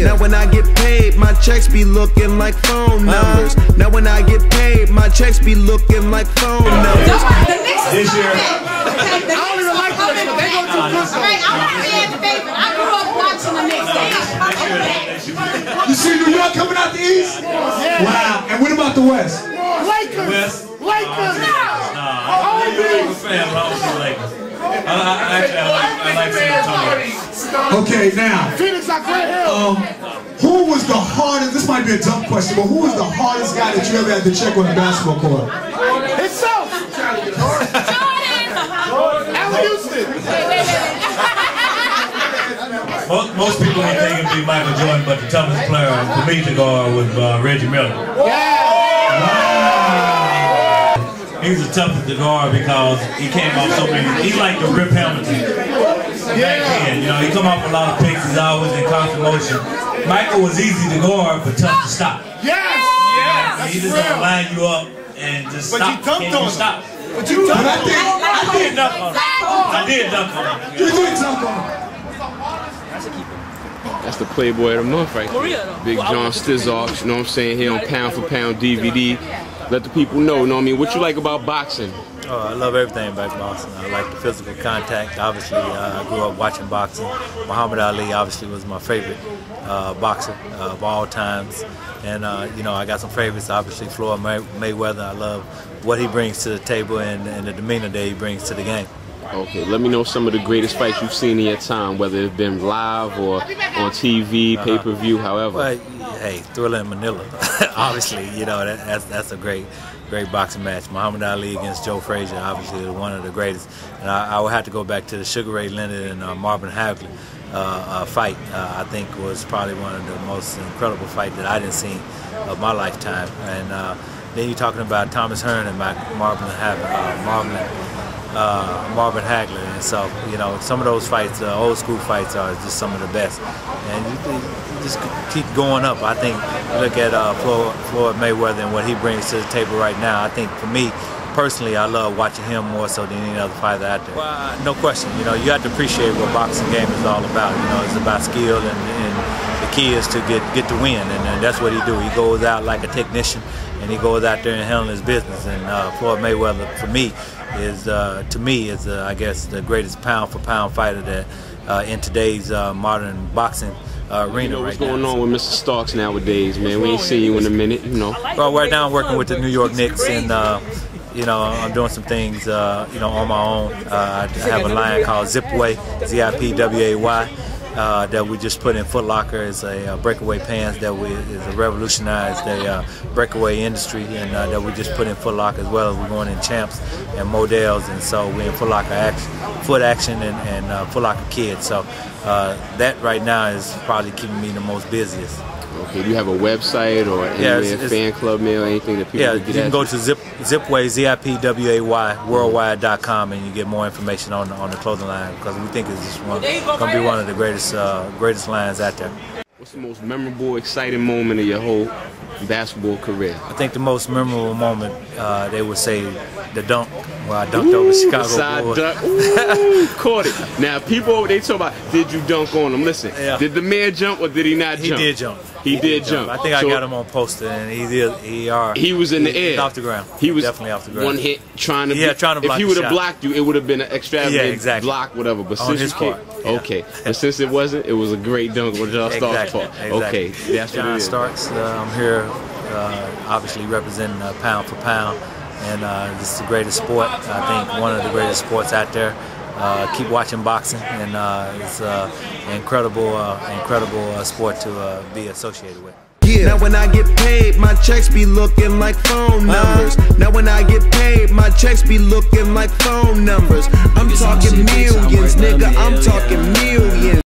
Yeah. Now when I get paid, my checks be looking like phone uh-huh. numbers. Uh, now when I get paid, my checks be looking like phone numbers. This year. I don't even like this, but they go to Alright, I'm a fan favorite. I grew up watching the Knicks. You see New York coming out the East? Yeah. Wow. And what about the West? Lakers. West. Lakers. No. No. I'm a fan, but I don't Lakers. I, I, actually, I like, I like San Antonio. Okay, now. Phoenix like Grant Hill. Um, who was the hardest, this might be a dumb question, but who was the hardest guy that you ever had to check on the basketball court? Himself. Jordan. Allan Houston. most, most people would think it'd be Michael Jordan, but the toughest player for me to guard was uh, Reggie Miller. Yeah. He's the toughest to guard because he came off so many. He's like the Rip Hamilton. Yeah. You know, he come off a lot of picks. He's always in constant motion. Michael was easy to guard, but tough to stop. Yes. Yeah. He just gonna line you up and just but stop. But you dunked on him. Stop. But you dunked on him. I did dunk on him. I did dunk on him. You did dunk on him. That's the Playboy of the month right there. Big John Stizarks, you know what I'm saying, here on Pound for Pound DVD let the people know, you know what I mean? What you like about boxing? Oh, I love everything about boxing. I like the physical contact. Obviously, uh, I grew up watching boxing. Muhammad Ali obviously was my favorite uh, boxer uh, of all times. And, uh, you know, I got some favorites. Obviously, Floyd May Mayweather. I love what he brings to the table and, and the demeanor that he brings to the game. Okay, let me know some of the greatest fights you've seen in your time, whether it's been live or on TV, uh-huh. pay-per-view, however. Well, hey, Thrilla in Manila, obviously, you know that, that's that's a great, great boxing match. Muhammad Ali against Joe Frazier, obviously, one of the greatest. And I, I would have to go back to the Sugar Ray Leonard and uh, Marvin Hagler uh, uh, fight. Uh, I think was probably one of the most incredible fight that I didn't see of my lifetime. And uh, then you're talking about Thomas Hearn and Marvin Hagler, uh, Marvin uh, Marvin Hagler. And so, you know, some of those fights, uh, old school fights, are just some of the best. And you, you just keep going up. I think, look at uh, Floyd, Floyd Mayweather and what he brings to the table right now. I think for me, personally, I love watching him more so than any other fighter out there. Well, no question. You know, you have to appreciate what boxing game is all about. You know, it's about skill and, and the key is to get get the win, and, and, that's what he do. He goes out like a technician, and he goes out there and handles his business. And uh, Floyd Mayweather, for me, is uh, to me is uh, I guess the greatest pound for pound fighter that uh, in today's uh, modern boxing uh, arena. You know what's right going now. on with Mr. Starks nowadays, man? We ain't seen you in a minute, you know. Well, right now I'm working with the New York Knicks and. Uh, you know, I'm doing some things, you know, on my own. I have a line called Zipway, Z-I-P-W-A-Y uh, that we just put in Foot Locker is a, uh, breakaway pants that we is a revolutionized the uh, breakaway industry and uh, that we just put in Foot Locker as well. As we're going in Champs and Modell's and so we're in Foot Locker action, Foot Action and, and uh, Foot Locker Kids. So uh, that right now is probably keeping me the most busiest. Okay, do you have a website or yeah, it's, it's, fan club mail, or anything that people yeah, can get you can go to Zip, Zipway, Z-I-P-W-A-Y, worldwide.com and you get more information on, on the clothing line because we think it's just one, going to be one of the greatest, uh, greatest lines out there. What's the most memorable, exciting moment of your whole basketball career? I think the most memorable moment, uh, they would say the dunk, where I dunked Ooh, over Chicago side Bulls. Dunk. Ooh, caught it. Now, people, they talk about, did you dunk on him? Listen, yeah. did the man jump or did he not he jump? He did jump. He, did jump. I think so, I got him on poster, and he did. He are. He was in the air, off the ground. He was definitely off the ground. One hit, trying to. Yeah, trying to block. If he would have blocked you, it would have been an extravagant yeah, exactly. block, whatever. But on since you part, yeah. okay. but since it wasn't, it was a great dunk. What John Starks exactly. Exactly. Okay, that's John what it is. Starks. Uh, I'm here, uh, obviously representing uh, pound for pound, and uh, this is the greatest sport. I think one of the greatest sports out there. Uh, keep watching boxing, and uh, it's uh, an incredible, uh, incredible uh, sport to uh, be associated with. Yeah. Now when I get paid, my checks be looking like phone numbers. Uh, now when I get paid, my checks be looking like phone numbers. I'm talking millions, nigga. I'm talking millions.